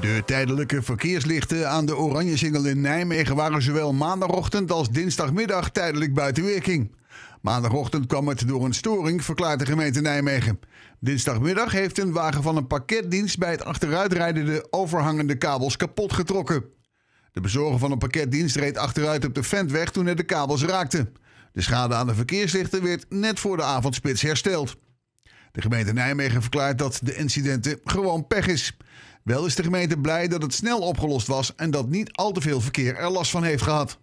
De tijdelijke verkeerslichten aan de Oranjezingel in Nijmegen waren zowel maandagochtend als dinsdagmiddag tijdelijk buiten werking. Maandagochtend kwam het door een storing, verklaart de gemeente Nijmegen. Dinsdagmiddag heeft een wagen van een pakketdienst bij het achteruitrijden de overhangende kabels kapot getrokken. De bezorger van een pakketdienst reed achteruit op de Ventweg toen hij de kabels raakte. De schade aan de verkeerslichten werd net voor de avondspits hersteld. De gemeente Nijmegen verklaart dat de incidenten gewoon pech is. Wel is de gemeente blij dat het snel opgelost was en dat niet al te veel verkeer er last van heeft gehad.